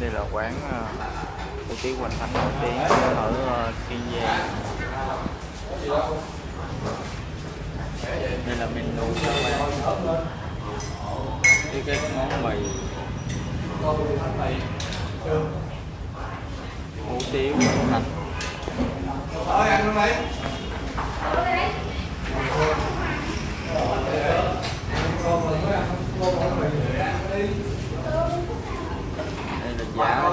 đây là quán hủ tiếu Hoành Thánh nổi tiếng ở ờ, Kiên Giang. Đây là menu các bạn với các món mì. Hủ tiếu. Hoành Thánh Đây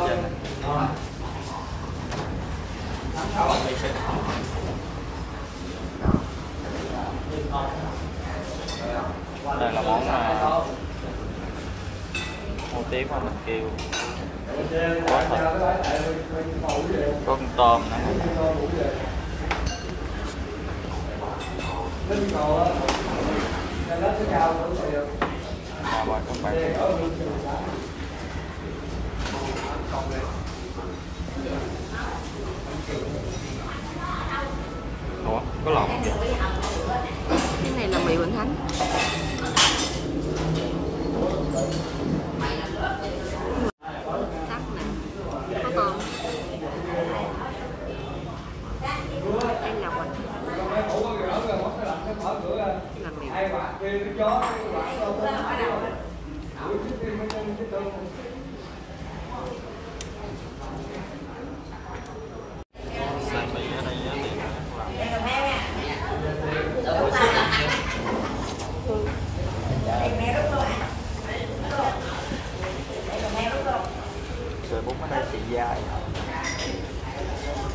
là đây là món uh, hủ tiếu mà mình kêu. Có thịt có con tôm nữa subscribe cho kênh Ghiền Mì Gõ Để không bỏ lỡ này video hấp dẫn Thánh. Sắc nè có con. Đây là quỳnh là mì. Xay mì ở đây giá tiền Sợi bún ở đây thì dai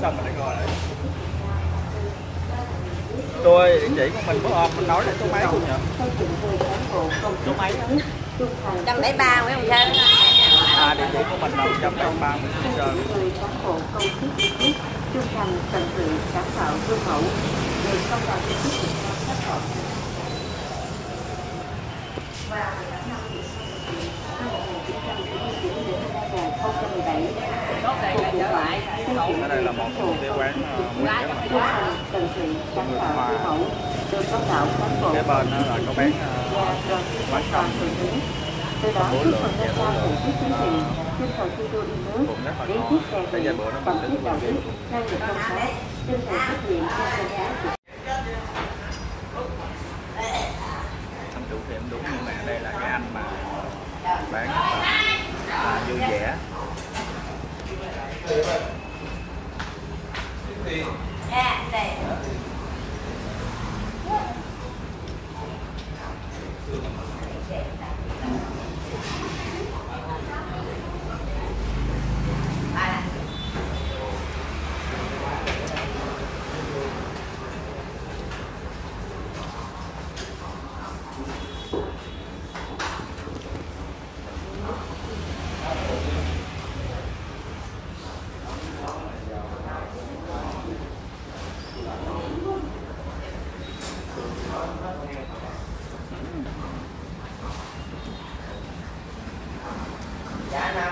sao mình lại ngồi đây tôi địa chỉ của mình có ôm mình nói là số mấy không nhỉ số mấy trăm bảy ba Nguyễn Hồng Sơn à địa chỉ của mình là một trăm bảy ba Nguyễn Xuân Sơn công chức chức trung thành tận tụy sáng tạo gương mẫu về phong trào thi đua Việt Nam phát triển ở đây là một trong cái quán ờ, uh, nguyên cái mặt trung bên đó là có bán ờ, uh, và đoàn quán sâm. Từ đó Bữa góp phần nâng bữa cao lượng. tổ chính trị tinh thần thi đua yêu nước cũng rất là ý ngon. Thức rèn bây luyện phẩm chất đạo đức năng lực công tác tinh thần trách nhiệm trong công tác Em chủ đúng nhưng mà đây là cái anh mà bán dạ nào.